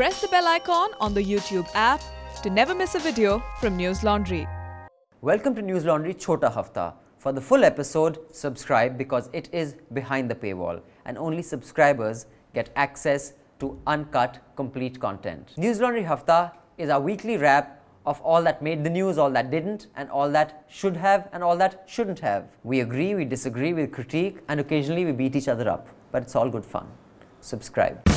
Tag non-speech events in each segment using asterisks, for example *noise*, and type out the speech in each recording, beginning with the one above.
press the bell icon on the YouTube app to never miss a video from News Laundry. Welcome to News Laundry Chhota Hafta. For the full episode, subscribe because it is behind the paywall and only subscribers get access to uncut, complete content. News Laundry Hafta is our weekly wrap of all that made the news, all that didn't, and all that should have and all that shouldn't have. We agree, we disagree, we critique, and occasionally we beat each other up. But it's all good fun. Subscribe.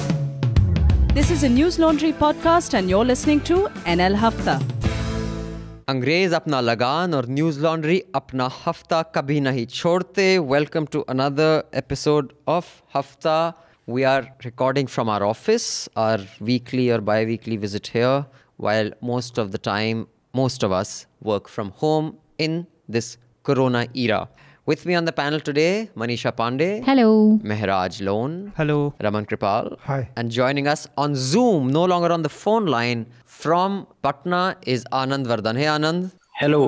This is a News Laundry podcast, and you're listening to NL Hafta. अंग्रेज अपना लगान और news laundry अपना हफ्ता कभी नहीं छोड़ते welcome to another episode of Hafta we are recording from our office our weekly or biweekly visit hair while most of the time most of us work from home in this corona era with me on the panel today manisha pande Hello. mehraj lone Hello. Raman Kirpal. Hi. And joining us on Zoom, no longer on the phone line, from Patna is Anand Vardhan. Hey, Anand. Hello.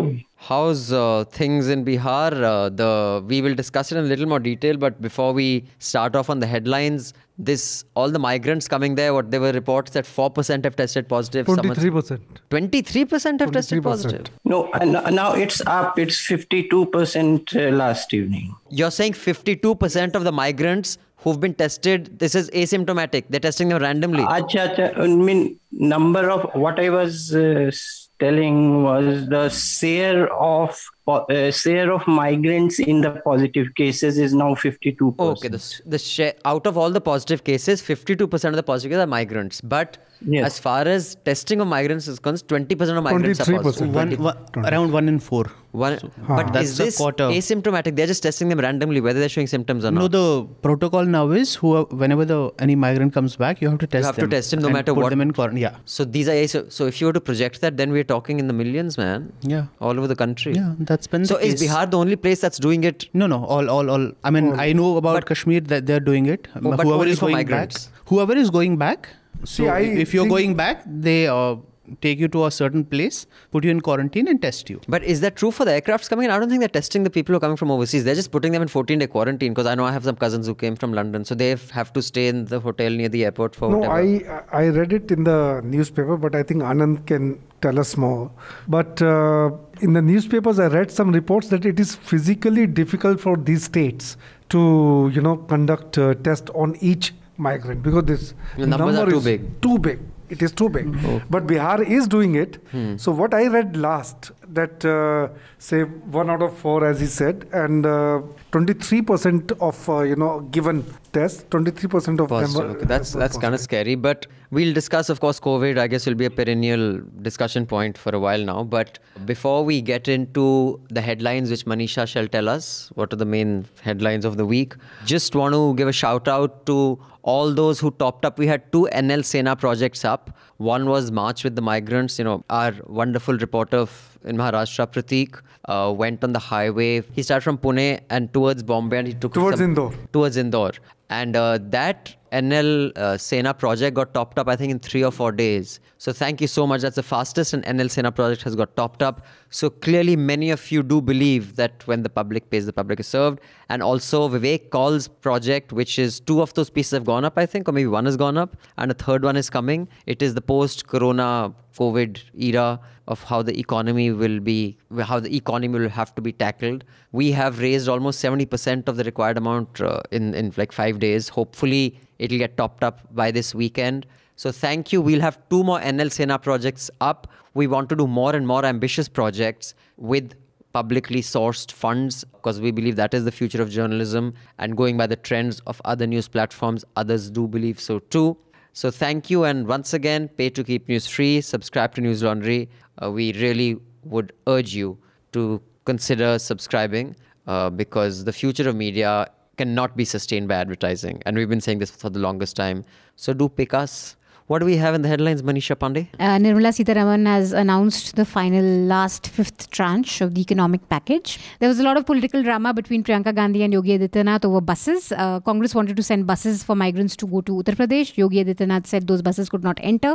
How's uh, things in Bihar? Uh, the we will discuss it in a little more detail, but before we start off on the headlines, this all the migrants coming there. What there were reports that four percent have tested positive. Twenty-three percent. Twenty-three percent have tested 23%. positive. No, and now it's up. It's 52% uh, last evening. You're saying fifty-two percent of the migrants who've been tested. This is asymptomatic. They're testing them randomly. Acha, acha, I mean, number of what I was uh, telling was the share of uh, share of migrants in the positive cases is now 52%. Okay, the, the share, out of all the positive cases, 52% of the positive cases are migrants. But Yes. as far as testing of migrants is concerned, 20% of migrants are 23%. positive. one, one around one in four. One, but That's is this quarter. asymptomatic? They're just testing them randomly, whether they're showing symptoms or No, not. the protocol now is who whenever the any migrant comes back, you have to test You have to test him no and matter put what- them in quarantine. Yeah, so these are aso- so if you were to project that, then we're talking in the millions, man. yeah, All over the country. yeah. That's been So the is case. Bihar the only place that's doing it? No, no, all, all, all. I mean, I know about But- Kashmir that they're doing it. Oh, but whoever only is for going migrants. back, whoever is going back. So See, I if you're going back, they uh, take you to a certain place, put you in quarantine, and test you. But is that true for the aircrafts coming in? I don't think they're testing the people who are coming from overseas. They're just putting them in 14 day quarantine because I know I have some cousins who came from London. So they have to stay in the hotel near the airport for No, whatever. I I read it in the newspaper, but I think Anand can tell us more. But uh, in the newspapers, I read some reports that it is physically difficult for these states to you know conduct a test on each migrant because this The numbers are number too is big. Too big. It is too big. But Bihar is doing it. Hmm. So what I read last that uh, say one out of four, as he said, and uh, 23% of uh, you know given test, 23% of them Positive. were- Okay, that's that's kind of scary. But we'll discuss, of course, COVID. I guess will be a perennial discussion point for a while now. But before we get into the headlines, which Manisha shall tell us, what are the main headlines of the week? Just want to give a shout out to all those who topped up. We had two NL Sena projects up. One was March with the Migrants. You know, our wonderful reporter in Maharashtra, Pratik, uh, went on the highway. He started from Pune and towards Bombay, and he took Towards some- Indore. towards Indore. And uh, that NL uh, Sena project got topped up, I think, in three or four days. So thank you so much. That's the fastest an NL Sena project has got topped up. So clearly, many of you do believe that when the public pays, the public is served. And also, Vivek Kaul's project, which is two of those pieces have gone up, I think, or maybe one has gone up, and a third one is coming. It is the post Corona COVID era of how the economy will be, how the economy will have to be tackled. We have raised almost 70% of the required amount uh, in, in like five days. Hopefully, it'll get topped up by this weekend. So, thank you. We'll have two more NL Sena projects up. We want to do more and more ambitious projects with publicly sourced funds because we believe that is the future of journalism and going by the trends of other news platforms others do believe so too so thank you and once again pay to keep news free subscribe to news laundry uh, we really would urge you to consider subscribing uh, because the future of media cannot be sustained by advertising and we've been saying this for the longest time so do pick us what do we have in the headlines manisha pande Uh, Nirmala Sitharaman has announced the final last fifth tranche of the economic package. There was a lot of political drama between Priyanka Gandhi and Yogi Adityanath over buses. Uh, Congress wanted to send buses for migrants to go to Uttar Pradesh. Yogi Adityanath said those buses could not enter.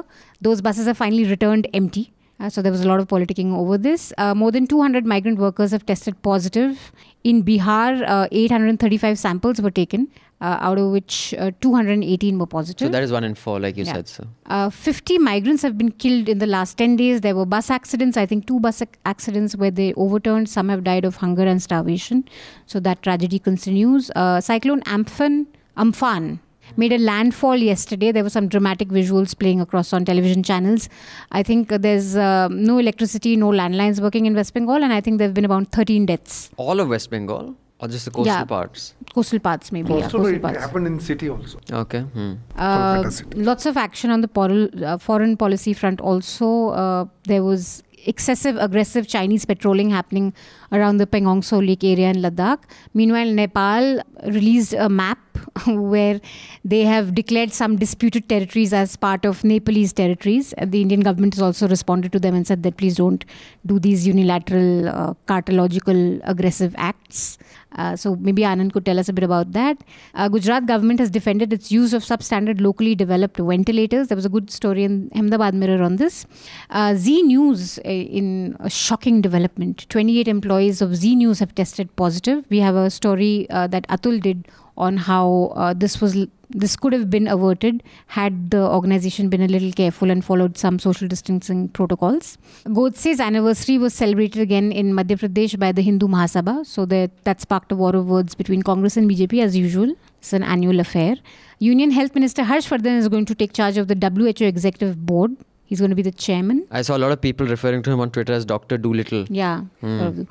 Those buses are finally returned empty. Uh, so there was a lot of politicking over this. Uh, more than 200 migrant workers have tested positive. In Bihar, uh, 835 samples were taken, uh, out of which uh, 218 were positive. So that is one in four, like you Yeah. said. So Uh, 50 migrants have been killed in the last 10 days. There were bus accidents, I think two bus ac- accidents where they overturned. Some have died of hunger and starvation. So that tragedy continues. Uh, Cyclone Amphan, Amphan made a landfall yesterday. There were some dramatic visuals playing across on television channels. I think uh, there's uh, no electricity, no landlines working in West Bengal, and I think there have been about 13 deaths. all of West Bengal or just the coastal Yeah. parts? Coastal parts, maybe. yeah, Also, coastal it parts. happened in city also. Okay. Hmm. Uh, city. lots of action on the pol- uh, foreign policy front also. Uh, there was excessive aggressive Chinese patrolling happening around the Pangong Tso Lake area in Ladakh. Meanwhile, Nepal released a map *laughs* where they have declared some disputed territories as part of Nepalese territories. The Indian government has also responded to them and said that please don't do these unilateral, uh, cartological, aggressive acts. Uh, so maybe Anand could tell us a bit about that. Uh, Gujarat government has defended its use of substandard locally developed ventilators. There was a good story in Ahmedabad Mirror on this. Uh, Zee News, uh, in a shocking development, 28 employees of Zee News have tested positive. We have a story uh, that Atul did on how uh, this was this could have been averted had the organization been a little careful and followed some social distancing protocols. Godse's anniversary was celebrated again in Madhya Pradesh by the Hindu Mahasabha, so that, that sparked a war of words between Congress and BJP as usual. It's an annual affair. Union Health Minister Harsh Vardhan is going to take charge of the WHO Executive Board. He's going to be the chairman. I saw a lot of people referring to him on Twitter as Doctor Dolittle. Yeah. of.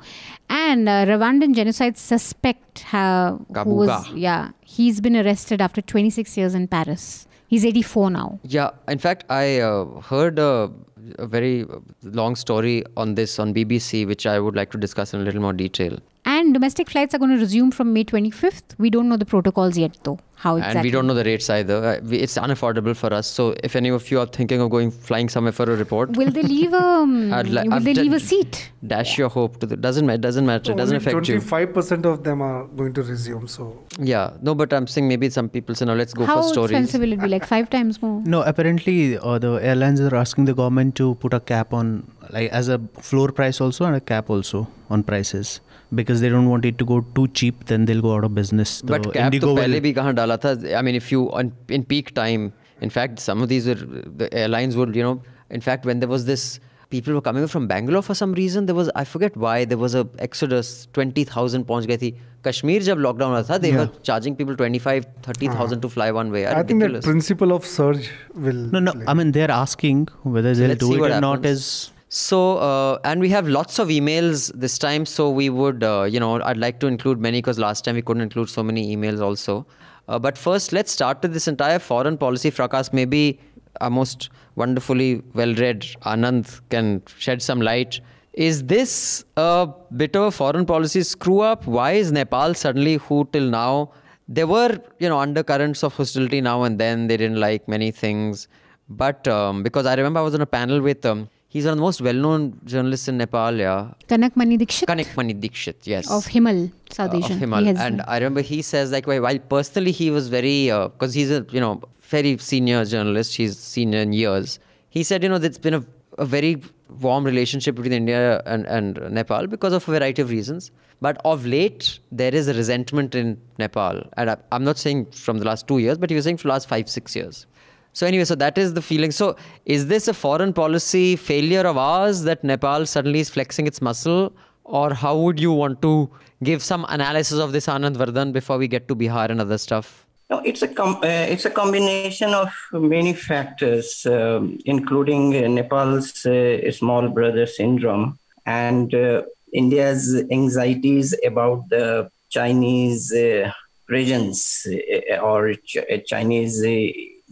And uh, Rwandan genocide suspect, ha, who was, yeah, he's been arrested after 26 years in Paris. He's 84 now. Yeah, in fact, I uh, heard a, a very uh, long story on this on BBC, which I would like to discuss in a little more detail. And domestic flights are going to resume from May 25th. We don't know the protocols yet, though. How exactly? And we don't know the rates either. Uh, It's unaffordable for us. So if any of you are thinking of going flying somewhere for a report, Will they leave um, *laughs* li- Will I've they leave a seat? dash your hope to the doesn't matter. Doesn't matter. It doesn't Only affect you. 25% of them are going to resume. So Yeah, no, but I'm saying maybe some people say, no, let's go How for stories. How expensive will it be? Like five times more? *laughs* No, apparently uh, the airlines are asking the government to put a cap on, like as a floor price also and a cap also on prices because they don't want it to go too cheap. Then they'll go out of business. But The cap Indigo तो will- पहले भी कहाँ डाला था I mean if you on, in peak time in fact some of these were the airlines would you know in fact when there was this people were coming from Bangalore for some reason there was I forget why there was a exodus 20000 पहुंच गई थी कश्मीर जब lockdown हुआ था they were charging people 25 30000 to fly one way I think that Ridiculous. principle of surge will. No, no. play. I mean, they're asking whether they'll let's do see it what or not. happens. Is so, uh, and we have lots of emails this time. So, we would, uh, you know, I'd like to include many because last time we couldn't include so many emails also. Uh, but first, let's start with this entire foreign policy fracas. Maybe our most wonderfully well read Anand can shed some light. Is this a bit of a foreign policy screw up? Why is Nepal suddenly, who till now, there were, you know, undercurrents of hostility now and then. They didn't like many things. But um, because I remember I was on a panel with um, he's one of the most well-known journalists in Nepal, yeah, Kanak Mani Dixit Kanak Mani Dixit, yes, of Himal, South uh, Asian. of Himal. And I remember he says like while personally he was very because he's a you know very senior journalist, he's senior in years. He said you know there's been a, a very warm relationship between India and, and Nepal because of a variety of reasons. But of late, there is a resentment in Nepal. And I, I'm not saying from the last two years, but he was saying for the last five, six years. So anyway, so that is the feeling. So is this a foreign policy failure of ours that Nepal suddenly is flexing its muscle? Or how would you want to give some analysis of this Anand Vardhan before we get to Bihar and other stuff? No, it's a com- uh, it's a combination of many factors, um, including uh, Nepal's uh, small brother syndrome and uh, India's anxieties about the Chinese uh, presence uh, or Ch- Chinese,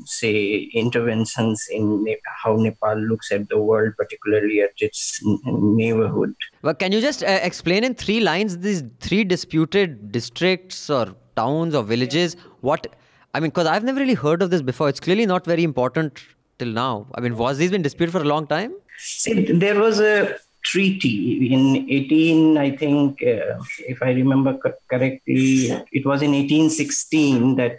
say, interventions in how Nepal looks at the world, particularly at its neighborhood. Well, can you just uh, explain in three lines these three disputed districts or towns or villages? What I mean, because I've never really heard of this before. It's clearly not very important till now. I mean, was this been disputed for a long time? See, there was a treaty in 18, I think, uh, if I remember co- correctly, it was in 1816 that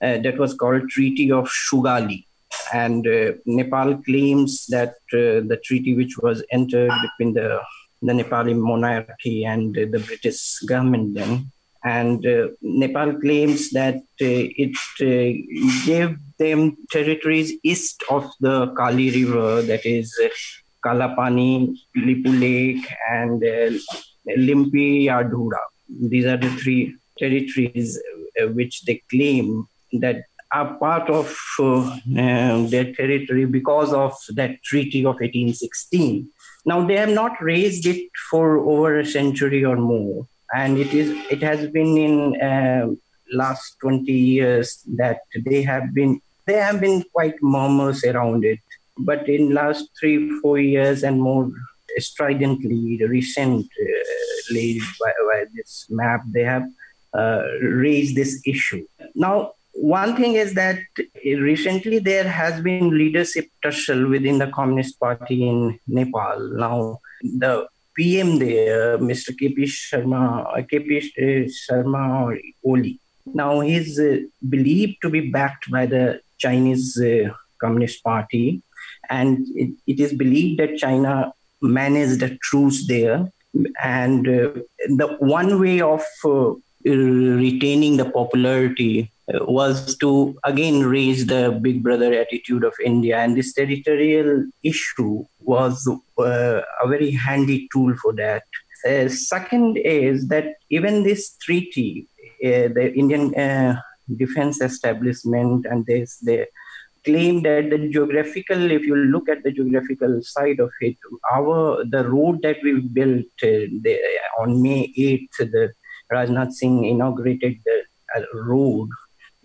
that was called Treaty of Sugauli. and uh, Nepal claims that uh, the treaty which was entered between the the Nepali monarchy and uh, the British government then, and uh, Nepal claims that uh, it uh, gave them territories east of the Kali River, that is Kalapani, Lipulekh, and Limpiyadhura. These are the three territories which they claim that are part of uh, their territory because of that treaty of 1816. Now they have not raised it for over a century or more, and it is it has been in uh, last 20 years that they have been they have been quite murmurs around it. But in last three four years and more stridently, recently by, by this map, they have uh, raised this issue. Now one thing is that recently there has been leadership tussle within the Communist Party in Nepal. Now, the PM there, Mr. KP Sharma, KP Sharma Oli. Now, he's uh, believed to be backed by the Chinese uh, Communist Party, and it, it is believed that China managed a truce there. And uh, the one way of uh, retaining the popularity was to again raise the big brother attitude of India. And this territorial issue was uh, a very handy tool for that. Uh, second is that even this treaty, uh, the Indian uh, defense establishment and this, the claim that the geographical, if you look at the geographical side of it, our the road that we built uh, the, on May 8th, the Rajnath Singh inaugurated the uh, road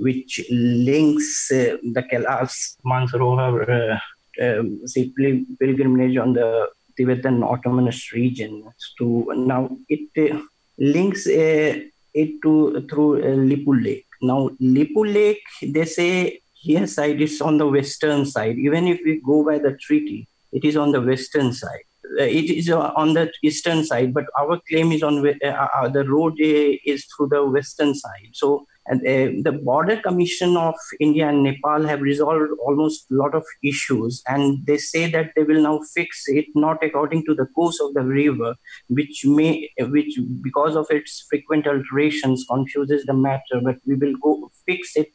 which links uh, the Kailash Mansarovar uh, um, pilgrimage on the Tibetan Autonomous region to now it uh, links uh, it to through uh, Lipulekh. Now Lipu Lake, they say here side is on the western side. Even if we go by the treaty, it is on the western side. Uh, it is on the eastern side, but our claim is on the road is through the western side. So and uh, the border commission of India and Nepal have resolved almost a lot of issues, and they say that they will now fix it not according to the course of the river, which may, which because of its frequent alterations confuses the matter. But we will go fix it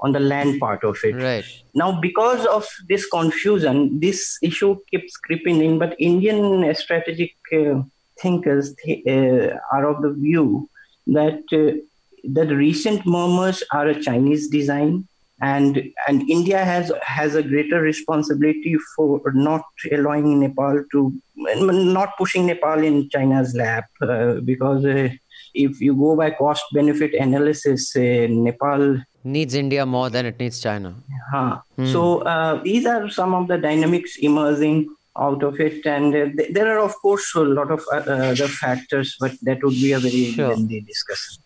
on the land part of it. Right. Now, because of this confusion, this issue keeps creeping in. But Indian strategic uh, thinkers th- uh, are of the view that uh, the recent murmurs are a Chinese design, and and India has has a greater responsibility for not allowing Nepal to not pushing Nepal in China's lap uh, because uh, if you go by cost benefit analysis, uh, Nepal needs India more than it needs China. Huh. Hmm. So uh, these are some of the dynamics emerging out of it and uh, th- there are of course a lot of uh, other factors but that would be a very sure. lengthy discussion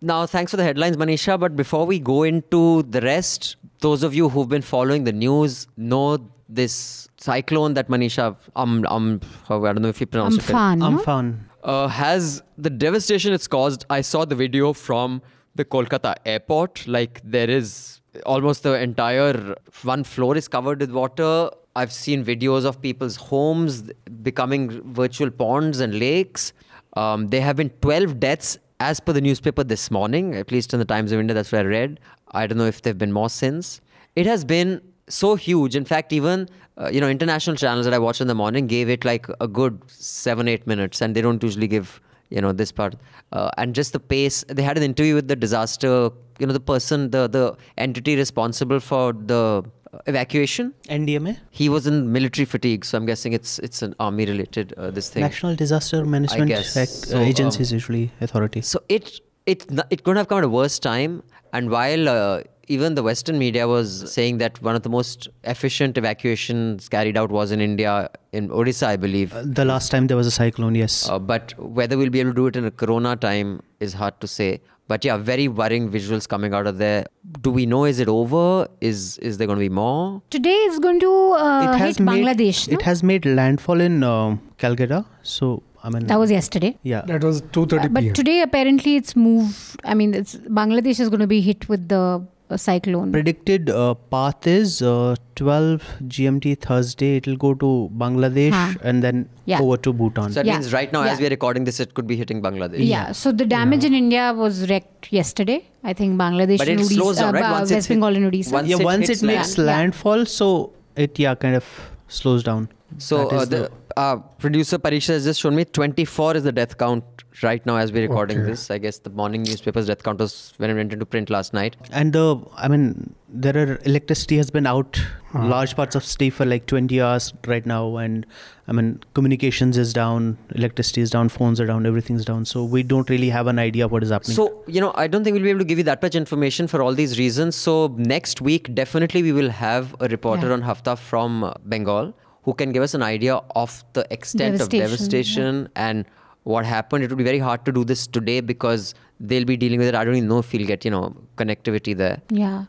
now, thanks for the headlines, Manisha. But before we go into the rest, those of you who've been following the news know this cyclone that Manisha, um, um, I don't know if you pronounce Amphan, it. No? Amphan. Uh, has the devastation it's caused. I saw the video from the Kolkata airport. Like there is almost the entire one floor is covered with water. I've seen videos of people's homes becoming virtual ponds and lakes. Um, there have been 12 deaths as per the newspaper this morning, at least in the Times of India, that's what I read. I don't know if there have been more since. It has been so huge. In fact, even uh, you know international channels that I watch in the morning gave it like a good seven, eight minutes, and they don't usually give you know this part. Uh, and just the pace. They had an interview with the disaster. You know the person, the the entity responsible for the evacuation. NDMA. He was in military fatigue, so I'm guessing it's it's an army related uh, this thing. National Disaster Management Act, uh, so, Agency is um, usually authority. So it it it couldn't have come at a worse time. And while uh, even the Western media was saying that one of the most efficient evacuations carried out was in India, in Odisha, I believe. Uh, the last time there was a cyclone, yes. Uh, but whether we'll be able to do it in a corona time is hard to say. But yeah, very worrying visuals coming out of there. Do we know is it over? Is is there going to be more? Today is going to uh, it has hit made, Bangladesh. No? It has made landfall in uh, Calcutta. So I mean that was yesterday. Yeah, that was two thirty. Uh, but today apparently it's moved. I mean, it's Bangladesh is going to be hit with the uh, cyclone. Predicted uh, path is uh, 12 GMT Thursday. It'll go to Bangladesh Huh. and then Yeah. over to Bhutan. So that Yeah. means right now, Yeah. as we are recording this, it could be hitting Bangladesh. yeah. So the damage in India was wrecked yesterday. I think Bangladesh But it Odisha, slows down, right? uh, Once it's West hit- Bengal and Odisha. once yeah, it once hits it makes land. Yeah. landfall, so it yeah kind of slows down. So That uh, is the uh, producer Parisha has just shown me 24 is the death count right now as we're recording Okay. this. I guess the morning newspaper's death count was when it went into print last night. And the, I mean, there are electricity has been out large parts of state for like 20 hours right now, and I mean, communications is down, electricity is down, phones are down, everything's down. So we don't really have an idea of what is happening. So, you know, I don't think we'll be able to give you that much information for all these reasons. So, next week, definitely we will have a reporter Yeah. on Hafta from uh, Bengal who can give us an idea of the extent of Devastation, devastation and what happened. It would be very hard to do this today because they'll be dealing with it. I don't even know if we'll get, you know, connectivity there. yeah.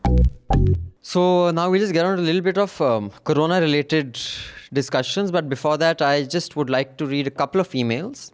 So now we'll just get on to a little bit of um, corona related discussions. But before that, I just would like to read a couple of emails.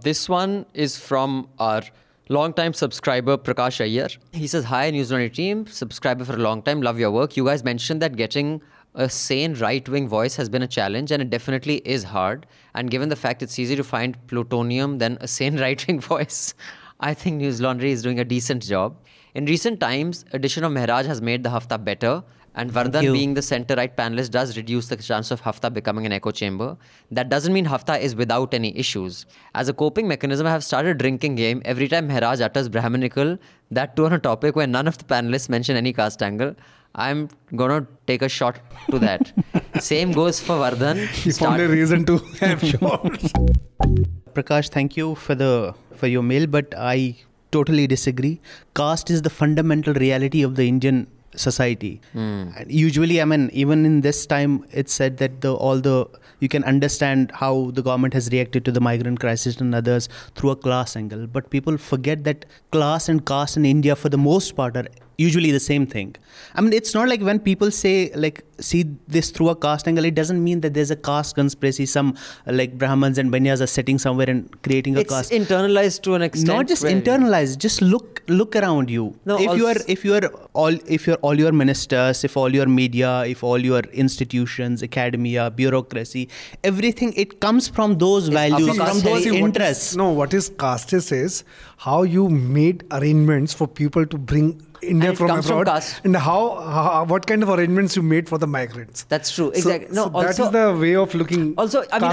This one is from our longtime subscriber Prakash Iyer. He says, Hi, News Laundry team, subscriber for a long time, love your work. You guys mentioned that getting a sane right wing voice has been a challenge, and it definitely is hard. And given the fact it's easier to find plutonium than a sane *laughs* right wing voice, I think News Laundry is doing a decent job. In recent times, addition of Mehraj has made the Hafta better, and Vardhan being the center-right panelist does reduce the chance of Hafta becoming an echo chamber. That doesn't mean Hafta is without any issues. As a coping mechanism, I have started drinking game every time Mehraj utters Brahminical, that too on a topic where none of the panelists mention any caste angle. I'm gonna take a shot to that. *laughs* Same goes for Vardhan. He Start- found a reason to *laughs* have shots. Prakash, thank you for the for your mail, but I totally disagree. Caste is the fundamental reality of the Indian society. Hmm. And usually, I mean, even in this time, it's said that the all the you can understand how the government has reacted to the migrant crisis and others through a class angle. But people forget that class and caste in India, for the most part, are usually the same thing. I mean, it's not like when people say like see this through a caste angle, it doesn't mean that there's a caste conspiracy. Some uh, like Brahmins and Banyas are sitting somewhere and creating a it's caste. internalized to an extent. not just where- internalized. Just look look around you. No, if you are if you are all if you're all your ministers, if all your media, if all your institutions, academia, bureaucracy, everything it comes from those values, from those See, what is- interests. no, what is caste is how you made arrangements for people to bring India And from from abroad, caste. and how, how what kind of arrangements you made for the migrants. That's true. So- Exactly. no, so that also is the way of looking. Also, I mean,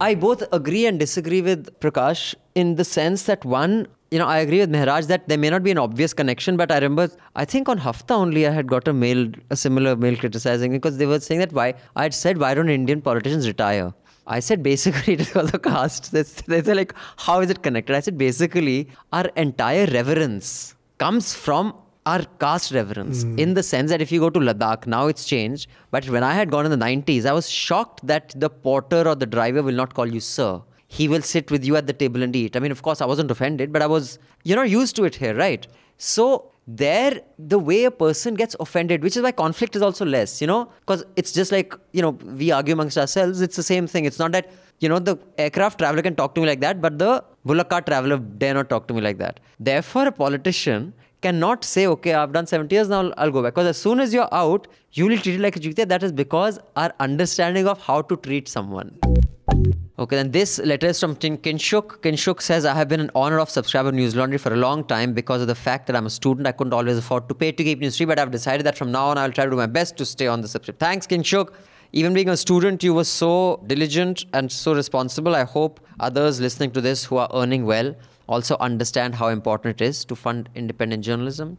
I. I both agree and disagree with Prakash in the sense that one, you know, I agree with Mehraj that there may not be an obvious connection, but I remember, I think on Hafta only I had got a mail, a similar mail criticizing because they were saying that why, I had said, why don't Indian politicians retire? I said basically *laughs* it is because of caste. They, they say like, how is it connected? I said basically our entire reverence comes from our caste reverence in the sense that if you go to Ladakh, now it's changed. But when I had gone in the 90s, I was shocked that the porter or the driver will not call you sir. He will sit with you at the table and eat. I mean, of course, I wasn't offended, but I was, you're not used to it here, right? So there, the way a person gets offended, which is why conflict is also less, you know, because it's just like, you know, we argue amongst ourselves. It's the same thing. It's not that, you know, the aircraft traveler can talk to me like that, but the bullock cart traveler dare not talk to me like that. Therefore, a politician cannot say, okay, I've done 70 years, now I'll, go back. Because as soon as you're out, you will treat it like a jutiya. That is because our understanding of how to treat someone. Okay, then this letter is from Kinshuk. Kinshuk says, I have been an honor of subscriber News Laundry for a long time because of the fact that I'm a student. I couldn't always afford to pay to keep news free, but I've decided that from now on I'll try to do my best to stay on the subscription. Thanks, Kinshuk. Even being a student, you were so diligent and so responsible. I hope others listening to this who are earning well also understand how important it is to fund independent journalism.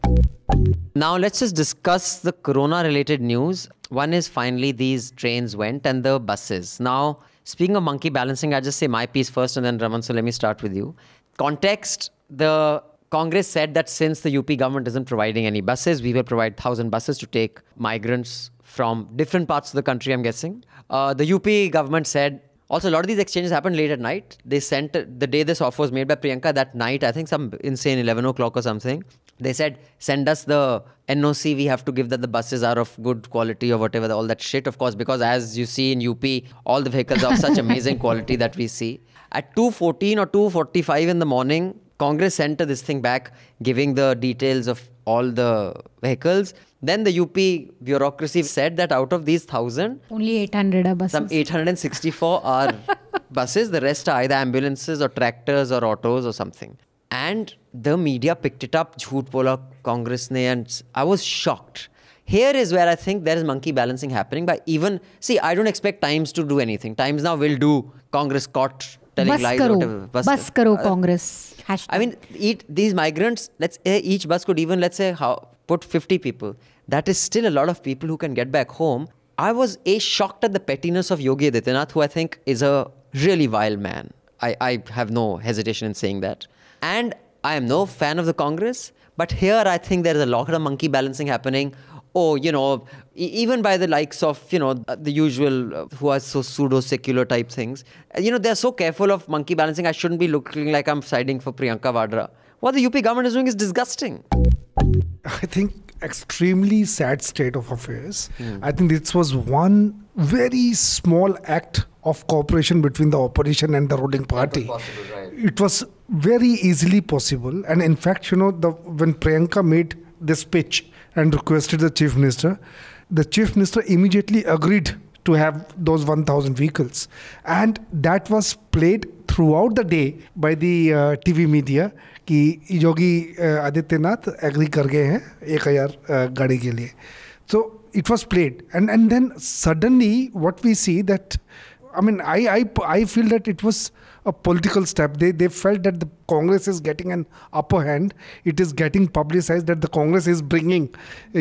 Now let's just discuss the corona related news. One is finally these trains went and the buses. Now, speaking of monkey balancing, I'll just say my piece first and then Raman, so let me start with you. Context the Congress said that since the UP government isn't providing any buses, we will provide 1,000 buses to take migrants from different parts of the country, I'm guessing. Uh, the UP government said also, a lot of these exchanges happened late at night. They sent the day this offer was made by Priyanka that night, I think some insane 11 o'clock or something. They said, send us the NOC. We have to give that the buses are of good quality or whatever, all that shit, of course, because as you see in UP, all the vehicles are of such amazing quality that we see. At 2.14 or 2.45 in the morning, Congress sent this thing back, giving the details of all the vehicles. Then the UP bureaucracy said that out of these thousand, Only 800 are buses. some 864 are *laughs* buses. The rest are either ambulances or tractors or autos or something. And the media picked it up. Jhoot bola Congress ne, and I was shocked. Here is where I think there is monkey balancing happening. By even see, I don't expect Times to do anything. Times now will do Congress caught telling bus lies. karo. Whatever. Bus, karo uh, Congress. Hashtag. I mean, eat, these migrants, let's each bus could even, let's say, how, put 50 people. That is still a lot of people who can get back home. I was a shocked at the pettiness of Yogi Adityanath, who I think is a really vile man. I, I have no hesitation in saying that. And I am no fan of the Congress, but here I think there is a lot of monkey balancing happening. Oh, you know, even by the likes of, you know, uh, the usual uh, who are so pseudo secular type things. Uh, You know, they're so careful of monkey balancing. I shouldn't be looking like I'm siding for Priyanka Vadra. What the UP government is doing is disgusting. I think extremely sad state of affairs. I think this was one very small act of cooperation between the opposition and the ruling party. It was very easily possible, and in fact, you know, the when Priyanka made this pitch and requested the chief minister, the chief minister immediately agreed to have those 1000 vehicles and that was played throughout the day by the uh, tv media कि Yogi Adityanath agree कर गए हैं एक हज़ार गाड़ी के लिए। So it was played and and then suddenly what we see that I mean I I I feel that it was a political step they they felt that the Congress is getting an upper hand it is getting publicise that the Congress is bringing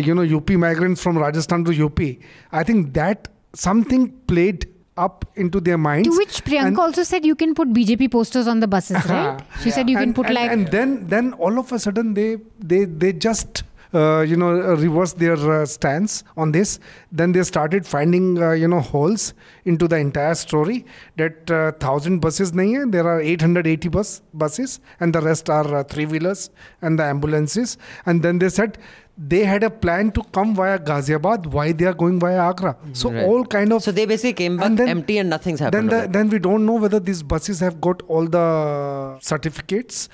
you know U P migrant from Rajasthan to U P I think that something played up into their minds. To which Priyanka and- also said you can put BJP posters on the buses, *laughs* right? She said you can put and- like and then then all of a sudden they they they just uh, you know uh, reversed their uh, stance on this. Then they started finding uh, you know holes into the entire story that uh, 1000 buses nahi hai, there are 880 bus buses and the rest are uh, three wheelers and the ambulances. And then they said they had a plan to come via Ghaziabad. Why they are going via Agra? So Right. all kind of So they basically came back and then- empty and nothing's then the, then we don't know whether these buses have got all the certificates.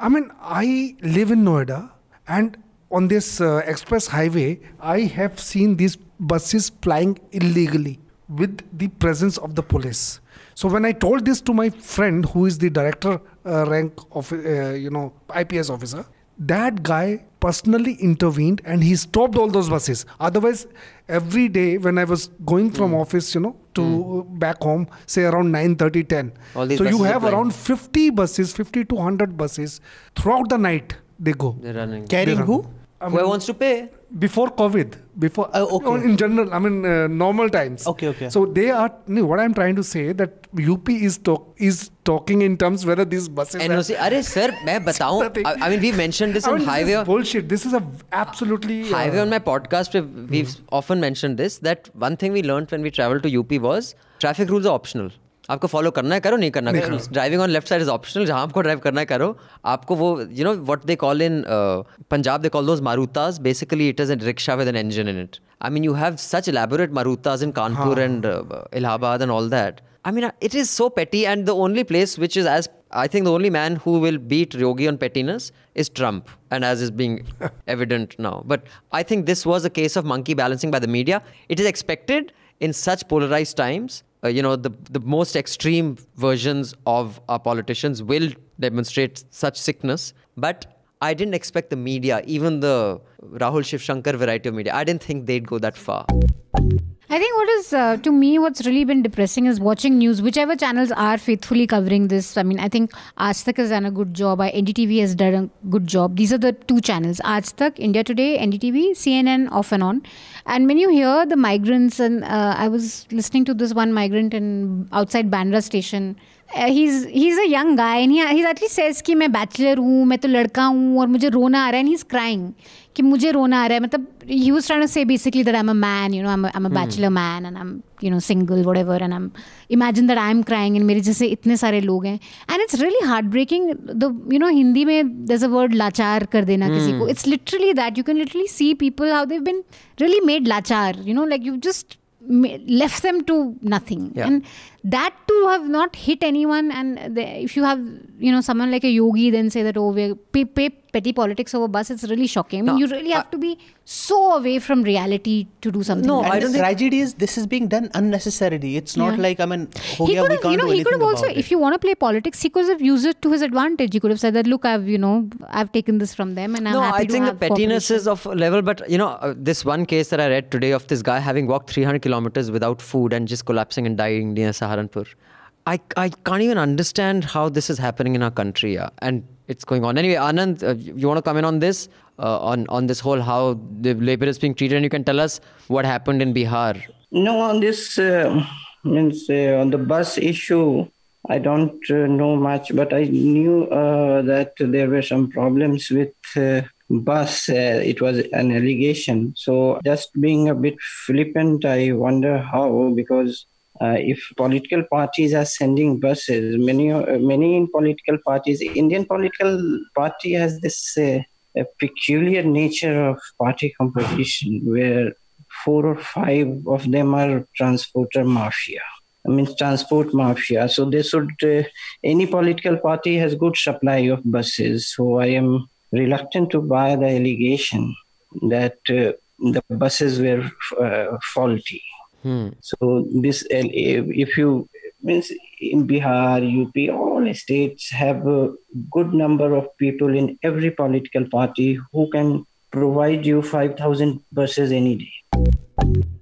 I mean, I live in Noida, and on this uh, express highway, I have seen these buses flying illegally with the presence of the police. So when I told this to my friend, who is the director uh, rank of uh, you know IPS officer, that guy personally intervened and he stopped all those buses otherwise every day when i was going from Hmm. office you know to back home say around 9 30 10 All these so you have around 50 buses 50 to 100 buses throughout the night they go They're running. Carrying They who? run. I Whoever mean, wants to pay. before covid before Oh, okay. or in general i mean uh, normal times Okay, okay. so they are no, what i'm trying to say that up is talk is talking in terms whether these buses have- NOC. अरे sir मैं बताऊं Nothing. *laughs* I, I mean we mentioned this I on mean, this is highway bullshit this is a absolutely uh, highway on my podcast we- we've often mentioned this that one thing we learned when we traveled to UP was traffic rules are optional आपको follow करना है करो नहीं करना करो। Driving on left side is optional जहाँ आपको drive करना है करो। आपको वो you know what they call in Punjab they call the marutas basically it is a rickshaw with an engine in it I mean you have such elaborate marutas in Kanpur and Allahabad and all that I mean it is so petty and the only place which is as I think the only man who will beat Yogi on pettiness is Trump and as is being evident now but I think this was a case of monkey balancing by the media it is expected in such polarise times Uh, you know, the the most extreme versions of our politicians will demonstrate such sickness, but. I didn't expect the media, even the Rahul Shiv Shankar variety of media. I didn't think they'd go that far. I think what is uh, to me what's really been depressing is watching news. Whichever channels are faithfully covering this. I mean, I think Tak has done a good job. NDTV has done a good job. These are the two channels: Tak, India Today, NDTV, CNN, off and on. And when you hear the migrants, and uh, I was listening to this one migrant in outside Bandra station. He's he is a young guy and he utterly says कि मैं bachelor हूँ मैं तो लड़का हूँ और मुझे रोना आ रहा है एंड ही इज़ क्राइंग कि मुझे रोना आ रहा है। मतलब he use trying say basically that I am a man you know I am a bachelor man and I am you know single whatever and I am imagine that I am crying and मेरे जैसे इतने सारे लोग हैं। And it's really hard breaking the you know Hindi में दस a word लाचार कर देना hmm. किसी को। It's literally that you can literally see people how they've been really made लाचार you know like you just left them to nothing Yeah. and that too have not hit anyone and the, if you have you know someone like a yogi then say that oh we're pay, pay petty politics over bus, it's really shocking. I mean, you really have to be so away from reality to do something. No, like I And this. the don't think- tragedy is this is being done unnecessarily. It's not Yeah. like I mean, ho he gaya, could we have, can't you know, do he could have also, about it. if you want to play politics, he could have used it to his advantage. He could have said that, look, I've, you know, I've taken this from them, and I'm no, happy I to think the have pettiness cooperation. is of a level, but you know, uh, this one case that I read today of this guy having walked 300 kilometers without food and just collapsing and dying near Saharanpur. I, I can't even understand how this is happening in our country, yeah. and it's going on. Anyway, Anand, uh, you, want to comment on this, uh, on on this whole how the labor is being treated, and you can tell us what happened in Bihar. No, on this uh, means uh, on the bus issue, I don't uh, know much, but I knew uh, that there were some problems with bus. It was an allegation. So just being a bit flippant, I wonder how because. Uh, if political parties are sending buses, many uh, many in political parties, Indian political party has this uh, peculiar nature of party composition where four or five of them are transporter mafia. I mean, transport mafia. So they should, uh, any political party has good supply of buses. So I am reluctant to buy the allegation that uh, the buses were uh, faulty. So this, if you means in Bihar, UP, all states have a good number of people in every political party who can provide you 5,000 buses any day.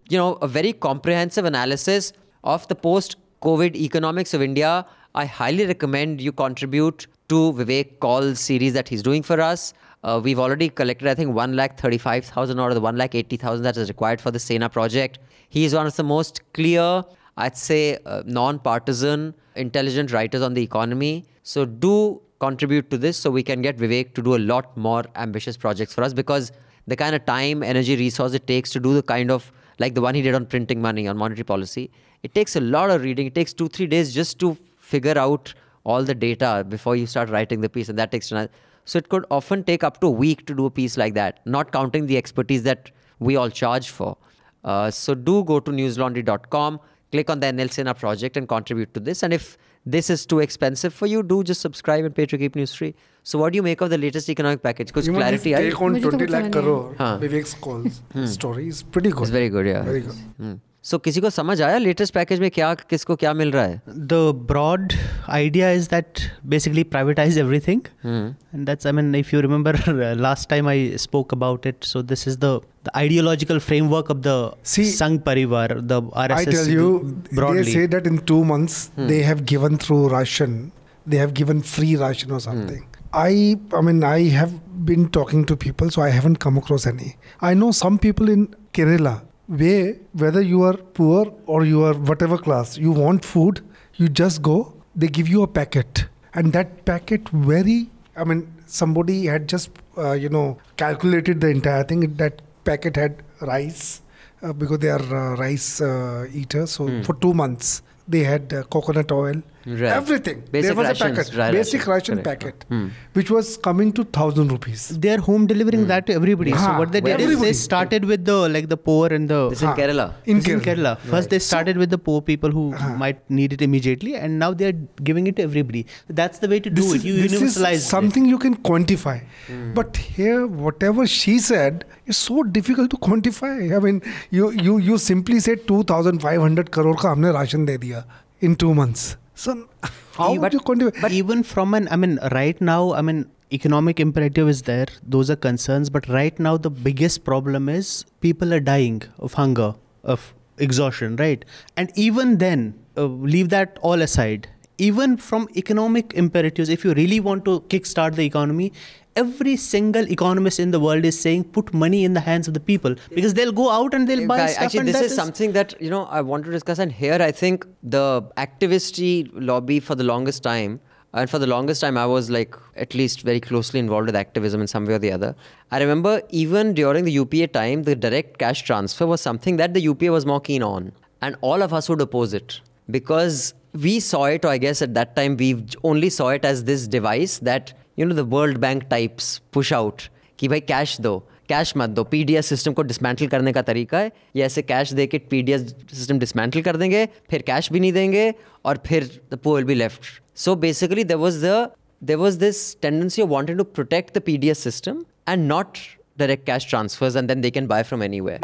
you know, a very comprehensive analysis of the post COVID economics of India. I highly recommend you contribute to Vivek Kaul's series that he's doing for us. Uh, we've already collected, I think, 1 lakh 35,000 out of the 1 lakh 80,000 that is required for the Sena project. He is one of the most clear, I'd say, uh, non partisan, intelligent writers on the economy. So do contribute to this so we can get Vivek to do a lot more ambitious projects for us because the kind of time, energy, resource it takes to do the kind of like the one he did on printing money on monetary policy, it takes a lot of reading. It takes two, three days just to figure out all the data before you start writing the piece, and that takes time. So it could often take up to a week to do a piece like that, not counting the expertise that we all charge for. Uh, so do go to newslaundry.com, click on the NL project and contribute to this. And if this is too expensive for you, do just subscribe and pay to keep news free. So what do you make of the latest economic package? Because clarity, take I, on 20 lakh crore, Vivek's Kaul's, hmm. story is pretty good. It's very good, yeah. Very good. Hmm. So किसी को समझ आया latest package में क्या किसको क्या मिल रहा है the broad idea is that basically privatize everything and that's i mean if you remember uh, last time i spoke about it so this is the the ideological framework of the See, sangh parivar the rss I tell you, broadly they say that in two months they have given through ration, they have given free ration or something. I, I mean, I have been talking to people, so I haven't come across any. I know some people in Kerala where whether you are poor or you are whatever class, you want food, you just go, they give you a packet, and that packet very. I mean, somebody had just uh, you know calculated the entire thing. That packet had rice uh, because they are uh, rice uh, eaters. So for two months they had uh, coconut oil, Right. everything. Basic there was rations, a packet, dry basic ration, ration correct. packet, Hmm. which was coming to thousand rupees. they're home delivering that to everybody so Ah, what they did is everybody. they started with the like the poor and the this is in Huh. Kerala In This is in Kerala. Kerala. First, they started with the poor people who might need it immediately, and now they're giving it to everybody. That's the way to do this it. is, You this universalize is something you can quantify. Hmm. But here, whatever she said is so difficult to quantify. I mean, you you you simply said two thousand five hundred crore का हमने ration दे दिया in two months. So how Yeah, would you quantify? But even from an, I mean, right now, I mean, economic imperative is there. Those are concerns. But right now, the biggest problem is people are dying of hunger, of exhaustion, right? And even then, uh, leave that all aside. Even from economic imperatives, if you really want to kickstart the economy, every single economist in the world is saying put money in the hands of the people because they'll go out and they'll buy stuff. Actually, this is, something that you know I want to discuss, and here I think the activist lobby for the longest time, and for the longest time I was like at least very closely involved with activism in some way or the other. I remember even during the UPA time, the direct cash transfer was something that the UPA was more keen on, and all of us would oppose it because we saw it, or I guess at that time we only saw it as this device that you know the World Bank types push out कि भाई cash दो cash मत दो PDS system को dismantle करने का तरीका है ये ऐसे कैश दे के पीडीएस सिस्टम डिसमेंटल कर देंगे फिर कैश भी नहीं देंगे और फिर the poor will be left so basically there was the there was this tendency of wanting to protect the PDS system and not direct cash transfers, and then they can buy from anywhere.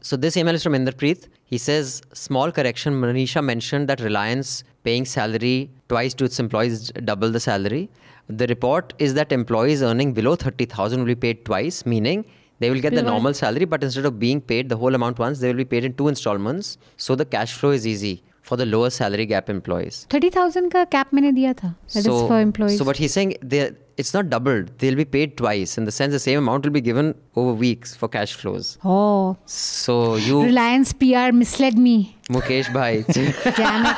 So this email is from Inderpreet. He says, small correction, Manisha mentioned that Reliance paying salary twice to its employees double the salary. The report is that employees earning below 30,000 will be paid twice, meaning they will get the Right. normal salary, but instead of being paid the whole amount once, they will be paid in two installments. So the cash flow is easy for the lower salary gap employees. 30,000 का cap मैंने दिया था. That is for employees. So, but he's saying they it's not doubled. They'll be paid twice in the sense the same amount will be given over weeks for cash flows. oh, So you, Reliance PR misled me. Mukesh bhai, *laughs* Damn it.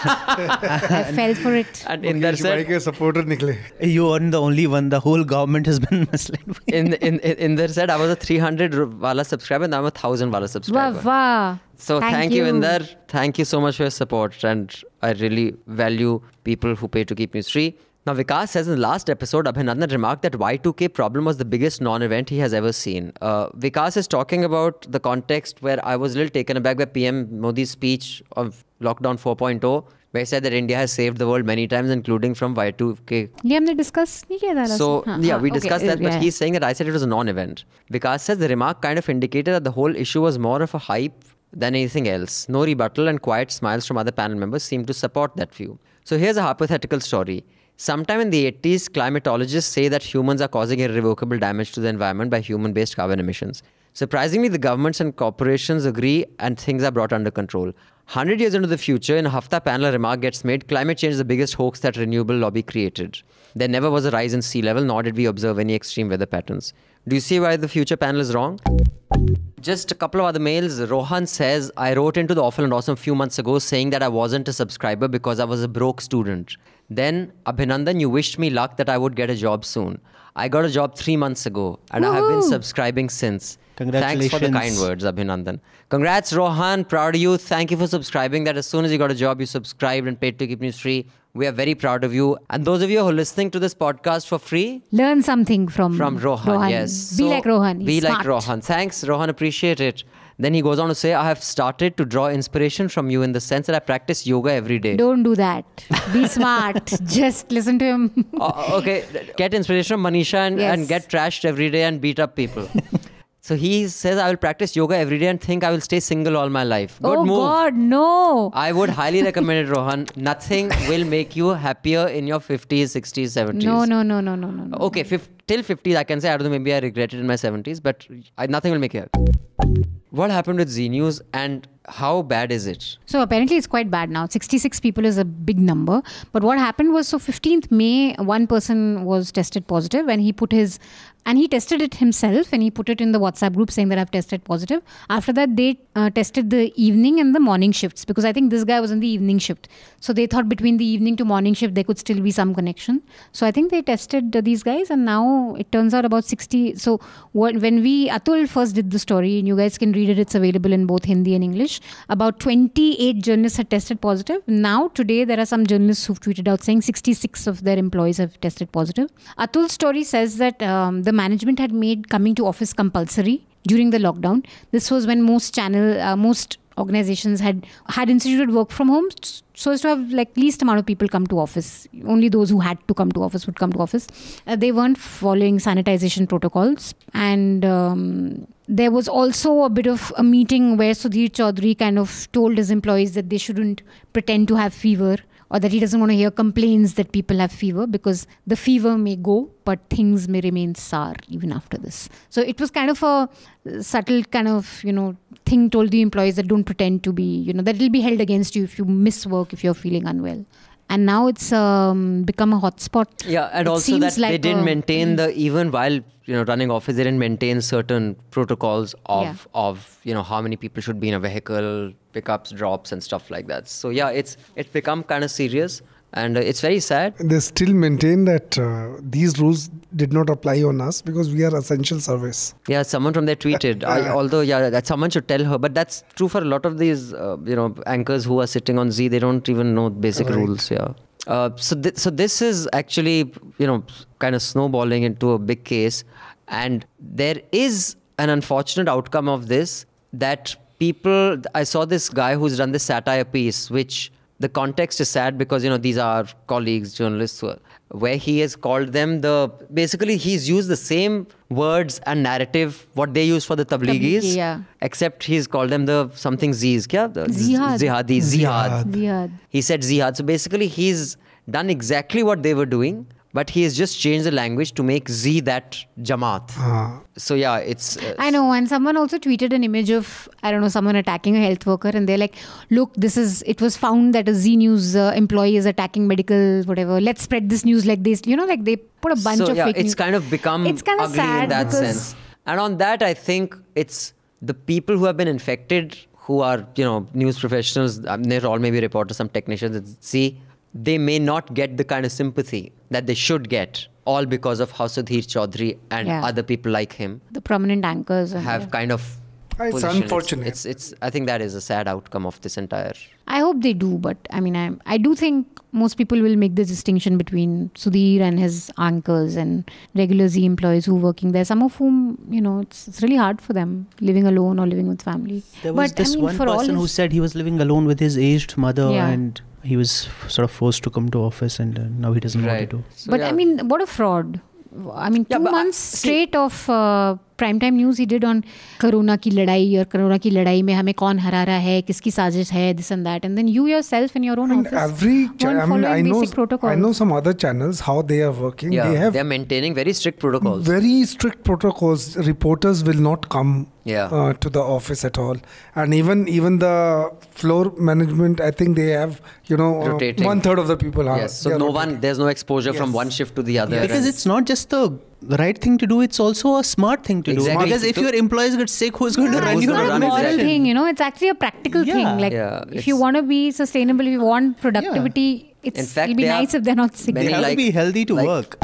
I *laughs* fell for it. and in that Mukesh भाई said, के supporter निकले. You aren't the only one. The whole government has been *laughs* misled. by- in in in, in there said I was a 300 ru- wala subscriber, now I'm a thousand wala Wow, subscriber. wow. So thank, you, Inder. Thank you so much for your support, and I really value people who pay to keep news free. Now, Vikas says in the last episode, Abhinandan remarked that Y2K problem was the biggest non-event he has ever seen. Uh, Vikas is talking about the context where I was a little taken aback by PM Modi's speech of lockdown 4.0, where he said that India has saved the world many times, including from Y2K. Yeah, discussed. So yeah, we okay. discussed that, but yeah. he's saying that I said it was a non-event. Vikas says the remark kind of indicated that the whole issue was more of a hype than anything else. No rebuttal and quiet smiles from other panel members seem to support that view. So here's a hypothetical story. Sometime in the 80s, climatologists say that humans are causing irrevocable damage to the environment by human-based carbon emissions. Surprisingly, the governments and corporations agree and things are brought under control. 100 years into the future, in a Hafta panel, a remark gets made climate change is the biggest hoax that renewable lobby created. There never was a rise in sea level, nor did we observe any extreme weather patterns. Do you see why the future panel is wrong? Just a couple of other mails. Rohan says, I wrote into the Awful and Awesome a few months ago saying that I wasn't a subscriber because I was a broke student. Then, Abhinandan, you wished me luck that I would get a job soon. I got a job three months ago and I have been subscribing since. Thanks for the kind words, Abhinandan. Congrats, Rohan. Proud of you. Thank you for subscribing. That as soon as you got a job, you subscribed and paid to keep news free. We are very proud of you. And those of you who are listening to this podcast for free, Learn something from from Rohan, yes. Be So, like Rohan. Be He's like. Rohan. Thanks, Rohan. Appreciate it. Then he goes on to say, I have started to draw inspiration from you in the sense that I practice yoga every day. Don't do that. Be *laughs* smart. Just listen to him. Oh, okay, get inspiration from Manisha and, and get trashed every day and beat up people. *laughs* so he says, I will practice yoga every day and think I will stay single all my life. Good oh move. God, no. I would highly recommend it, Rohan. Nothing *laughs* will make you happier in your 50s, 60s, 70s. No, no, no, no, no, no, no. Okay, till 50s, I can say, I don't know, maybe I regret it in my 70s, but I, nothing will make you happy. What happened with Zee News and how bad is it? So apparently it's quite bad now. 66 people is a big number. But what happened was so 15th May, one person was tested positive and he put his, and he tested it himself and he put it in the WhatsApp group saying that I've tested positive. After that, they uh, tested the evening and the morning shifts because I think this guy was in the evening shift. So they thought between the evening to morning shift, there could still be some connection. So I think they tested uh, these guys and now it turns out about 60. So when we, Atul first did the story, and you guys can read it, it's available in both Hindi and English. About 28 journalists had tested positive. Now, today, there are some journalists who've tweeted out saying 66 of their employees have tested positive. Atul's story says that um, the management had made coming to office compulsory during the lockdown. This was when most channel, uh, most organizations had had instituted work from home so as to have like least amount of people come to office only those who had to come to office would come to office uh, they weren't following sanitization protocols and um, there was also a bit of a meeting where Sudhir Chaudhary kind of told his employees that they shouldn't pretend to have fever or that he doesn't want to hear complaints that people have fever because the fever may go but things may remain sour even after this. So it was kind of a subtle kind of you know thing told the employees that don't pretend to be you know that it'll be held against you if you miss work if you're feeling unwell and now it's um, become a hotspot Yeah, and It also that seems they didn't maintain the even while you know running office, they didn't maintain certain protocols of Yeah. of you know how many people should be in a vehicle, pickups, drops, and stuff like that. So yeah, it's it's become kind of serious, and uh, it's very sad. They still maintain that uh, these rules did not apply on us because we are essential service. Yeah, someone from there tweeted. *laughs* I, although yeah, that someone should tell her, but that's true for a lot of these uh, you know anchors who are sitting on Zee. They don't even know basic Right. rules. Yeah. Uh, so th- so this is actually you know kind of snowballing into a big case, and there is an unfortunate outcome of this that people. I saw this guy who's done this satire piece, which the context is sad because you know these are colleagues, journalists, who are, where he has called them the basically he's used the same words and narrative what they use for the tabligis, Tablighi, yeah. except he's called them the something Z's, kya? The Zihad. Zihadi, Zihad. Zihad. He said Zihad. So basically, he's done exactly what they were doing, but he has just changed the language to make Z that Jamaat. Ah. So yeah, it's. Uh, I know, and someone also tweeted an image of I don't know someone attacking a health worker, and they're like, "Look, this is it was found that a Zee News uh, employee is attacking medical whatever. Let's spread this news like this." You know, like they put a bunch so of yeah, fake it's news. kind of become It's kind of ugly sad in that sense. And on that, I think it's the people who have been infected, who are you know news professionals. um, They're all maybe reporters, some technicians. that See, they may not get the kind of sympathy that they should get, all because of how Sudhir Chaudhary and Yeah. other people like him the prominent anchors have yeah. kind of. It's positioned. unfortunate. It's, it's I think that is a sad outcome of this entire. I hope they do, but I mean, I I do think most people will make the distinction between Sudhir and his anchors and regular Zee employees who are working there. Some of whom, you know, it's, it's really hard for them living alone or living with family. There was but this I mean, one for all person who said he was living alone with his aged mother Yeah. and he was sort of forced to come to office and uh, now he doesn't know what to do. So, but yeah. I mean, what a fraud. I mean, Yeah, two I- months see- straight of uh, primetime news he did on corona की लड़ाई और corona की लड़ाई में हमें कौन हरा रहा है किसकी साजिश है this and that and then you yourself in your own And office every cha- weren't I mean, I following know, basic protocols. I know some other channels how they are working. yeah, they have they're maintaining very strict protocols. very strict protocols. Reporters will not come Yeah. uh, to the office at all, and even even the floor management. I think they have you know uh, Rotating. one third of the people are. yes, so they are no rotating. one, there's no exposure from Yes. one shift to the other. Because and- it's not just the right thing to do, it's also a smart thing to Exactly. do. Because if So- your employees get sick, who's going to Yeah, run it's your gonna not a moral exactly. thing, you know. It's actually a practical Yeah. thing. Like, Yeah, if you want to be sustainable, if you want productivity, it's, In fact, it'll be they are nice if they're not sick. many They have like- to be healthy to like- work.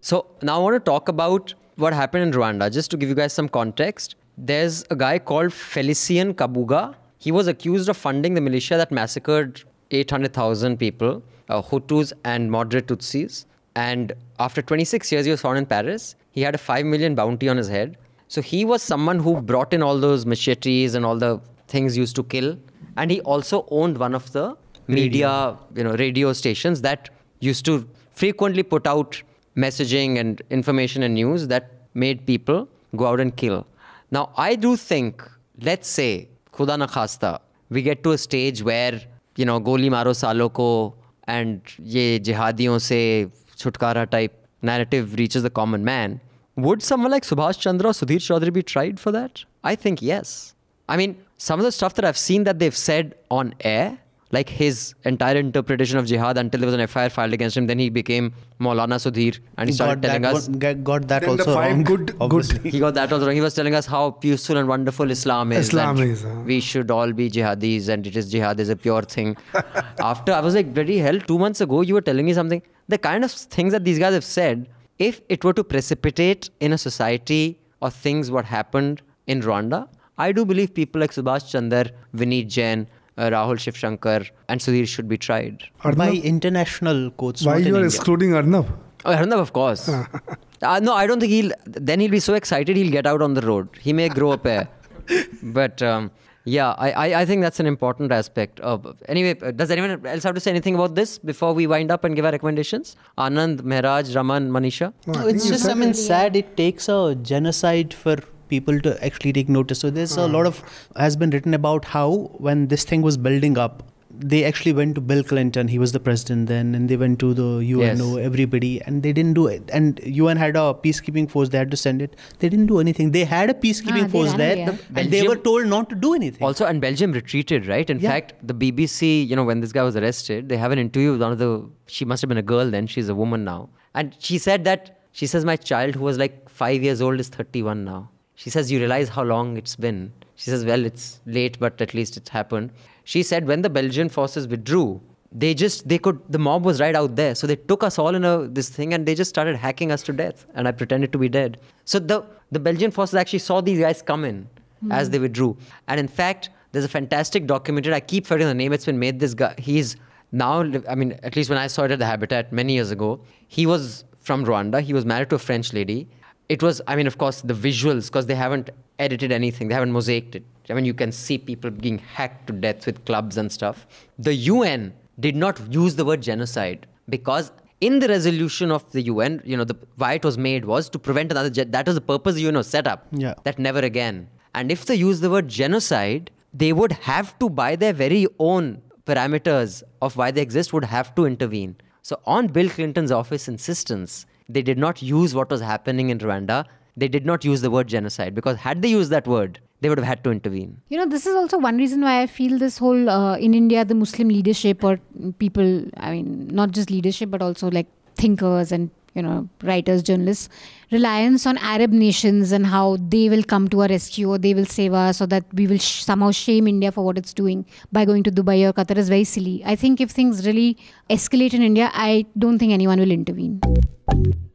So now I want to talk about what happened in Rwanda. Just to give you guys some context, there's a guy called Felicien Kabuga. He was accused of funding the militia that massacred 800,000 people, uh, Hutus and moderate Tutsis. And after 26 years, he was found in Paris. He had a 5 million bounty on his head. So he was someone who brought in all those machetes and all the things used to kill. And he also owned one of the media, you know, radio stations that used to frequently put out messaging and information and news that made people go out and kill. Now, I do think, let's say, khuda na khasta, we get to a stage where, you know, goli maro salo ko and ye jihadiyon se chutkara type narrative reaches the common man. Would someone like Subhash Chandra or Sudhir Chaudhary be tried for that? I think yes. I mean, some of the stuff that I've seen that they've said on air, like his entire interpretation of jihad until there was an FIR filed against him, then he became Maulana Sudhir and he started got telling that, us. got, got that Then also five wrong. good- good- He got that also wrong. He was telling us how peaceful and wonderful Islam is. Islam is, huh? We should all be jihadis and it is jihad is a pure thing. *laughs* After I was like, bloody hell, two months ago you were telling me something. The kind of things that these guys have said, if it were to precipitate in a society or things what happened in Rwanda, I do believe people like Subhash Chandra, Vineet Jain, uh, Rahul Shivshankar, and Sudhir should be tried. By Arnab, international courts. why in you are India. excluding Arnab? Oh, Arnab, of course. *laughs* uh, no, I don't think he'll. Then he'll be so excited he'll get out on the road. He may grow up there. *laughs* but um, yeah, I, I, I think that's an important aspect. Of, anyway, uh, does anyone else have to say anything about this before we wind up and give our recommendations? Anand, Mehraj, Raman, Manisha? No, I No, think it's just, I mean, it. sad. It takes a genocide for people to actually take notice. So there's a lot of has been written about how when this thing was building up, they actually went to Bill Clinton. He was the president then, and they went to the UNO, everybody, and they didn't do it. And UN had a peacekeeping force. They had to send it. They didn't do anything. They had a peacekeeping Ah, force there, away, yeah. and they were told not to do anything. Also, and Belgium retreated, right? In Yeah. fact, the BBC, you know, when this guy was arrested, they have an interview with one of the. She must have been a girl then. She's a woman now, and she said that she says my child who was like five years old is 31 now. She says you realize how long it's been. She says, well, it's late, but at least it's happened. She said when the Belgian forces withdrew, they just they could the mob was right out there. So they took us all in a this thing and they just started hacking us to death. And i pretended to be dead. So the the belgian forces actually saw these guys come in hmm. as they withdrew. And in fact there's a fantastic documentary i keep forgetting the name it's been made this guy he's now i mean at least when i saw it at the habitat many years ago he was from rwanda. He was married to a french lady. It was i mean of course the visuals because they haven't edited anything they haven't mosaicked it I mean, you can see people being hacked to death with clubs and stuff. The UN did not use the word genocide because in the resolution of the UN, you know, the why it was made was to prevent another. Ge- that was the purpose the UN was set up. Yeah. That never again. And if they use the word genocide, they would have to, by their very own parameters of why they exist, would have to intervene. So, on Bill Clinton's office insistence, they did not use what was happening in Rwanda. They did not use the word genocide because had they used that word, they would have had to intervene. You know, this is also one reason why I feel this whole uh, in India, the Muslim leadership or people, I mean, not just leadership, but also like thinkers and, you know, writers, journalists, reliance on Arab nations and how they will come to our rescue or they will save us or that we will sh- somehow shame India for what it's doing by going to Dubai or Qatar is very silly. I think if things really escalate in India, I don't think anyone will intervene.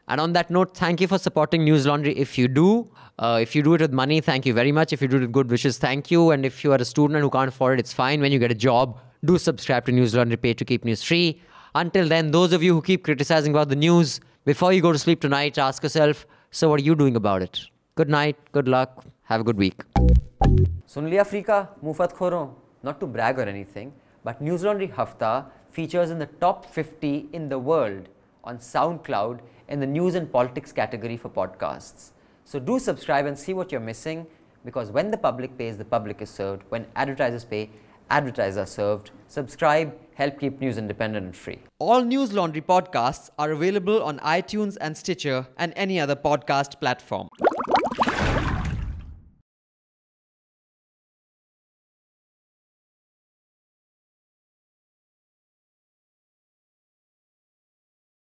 And on that note, thank you for supporting Newslaundry. If you do, uh, if you do it with money, thank you very much. If you do it with good wishes, thank you. And if you are a student who can't afford it, it's fine. When you get a job, do subscribe to Newslaundry Pay to keep news free. Until then, those of you who keep criticizing about the news, before you go to sleep tonight, ask yourself, so what are you doing about it? Good night, good luck, have a good week. Sunli लिया Africa मुफत not to brag or anything but newslaundry hafta features in the top 50 in the world on soundcloud in the news and politics category for podcasts. So do subscribe and see what you're missing because when the public pays, the public is served. When advertisers pay, advertisers are served. Subscribe, help keep news independent and free. All Newslaundry podcasts are available on iTunes and Stitcher and any other podcast platform.